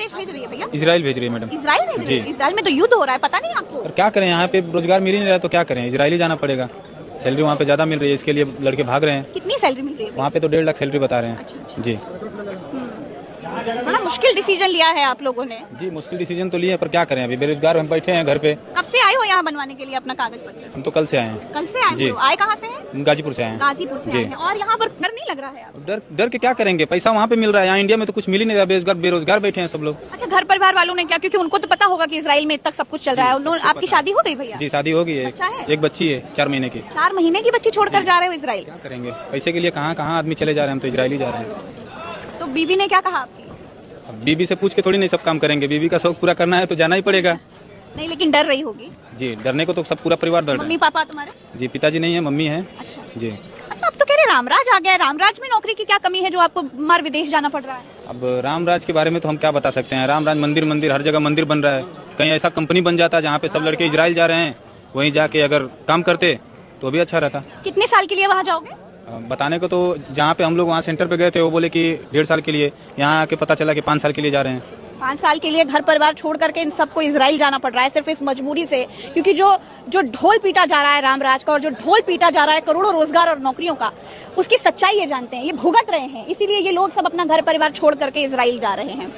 देश भेज रही है भैया? इसराइल भेज रही है मैडम। इसराइल भेज रही जी। है इसराइल में तो युद्ध हो रहा है पता नहीं आपको? और क्या करें यहाँ पे रोज़गार मिल ही नहीं रहा है, तो क्या करें? इसराइल ही जाना पड़ेगा। सैलरी वहाँ पे ज़्यादा मिल रही है इसके लिए लड़के भाग रहे हैं। कितनी सैलरी मिल रही है? वहाँ पे तो डेढ़ लाख सैलरी बता रहे अच्छा, हैं जी। बड़ा मुश्किल डिसीज़न लिया है आप लोगों ने। जी मुश्किल डिसीज़न तो लिए हैं, पर क्या करें अभी? बेरोजगार हम बैठे हैं घर पे। कब से आए हो यहाँ बनवाने के लिए अपना कागज़ पत्र? हम तो कल से आए हैं। कल से आए जी। आए कहाँ से हैं? गाजीपुर से आए हैं। गाजीपुर से आए हैं। और यहाँ पर डर नहीं लग रहा है डर डर के क्या करेंगे? पैसा वहाँ पे मिल रहा है यहाँ इंडिया में तो कुछ मिल ही नहीं रहा बेरोजगार बेरोजगार बैठे हैं सब लोग। अच्छा घर परिवार वालों ने क्या क्योंकि उनको तो पता होगा की इसराइल में तक सब कुछ चल रहा है। उन्होंने आपकी शादी हो गई भैया? जी शादी हो गई अच्छा है। एक बच्ची है चार महीने की। चार महीने की बच्ची छोड़कर जा रहे हो इसराइल? क्या करेंगे? पैसे के लिए कहाँ कहाँ आदमी चले जा रहे हैं? हम तो इसराइल ही जा रहे हैं। तो बीवी ने क्या कहा आपकी? अब बीबी से पूछ के थोड़ी नहीं सब काम करेंगे। बीबी का शौक पूरा करना है तो जाना ही पड़ेगा। नहीं लेकिन डर रही होगी। जी डरने को तो सब पूरा परिवार डर मम्मी पापा तुम्हारे? जी पिताजी नहीं है मम्मी है। अच्छा। जी। अच्छा अब तो कह रहे रामराज आ गया है। रामराज में नौकरी की क्या कमी है जो आपको मार विदेश जाना पड़ रहा है? अब रामराज के बारे में तो हम क्या बता सकते हैं? रामराज मंदिर मंदिर हर जगह मंदिर बन रहा है। कहीं ऐसा कंपनी बन जाता जहाँ पे सब लड़के इसराइल जा रहे हैं वहीं जाके अगर काम करते तो भी अच्छा रहता। कितने साल के लिए वहाँ जाओगे? बताने को तो जहाँ पे हम लोग वहाँ सेंटर पे गए थे, वो बोले कि डेढ़ साल के लिए, यहाँ आके पता चला कि पाँच साल के लिए जा रहे हैं। पाँच साल के लिए घर परिवार छोड़ करके इन सबको इसराइल जाना पड़ रहा है, सिर्फ़ इस मजबूरी से, क्योंकि जो जो ढोल पीटा जा रहा है रामराज का और जो ढोल पीटा जा रहा है करोड़ों रोज़गार और नौकरियों का, उसकी सच्चाई ये जानते हैं, ये भुगत रहे हैं। इसीलिए ये लोग सब अपना घर परिवार छोड़ करके इसराइल जा रहे हैं।